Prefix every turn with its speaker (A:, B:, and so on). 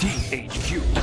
A: THQ.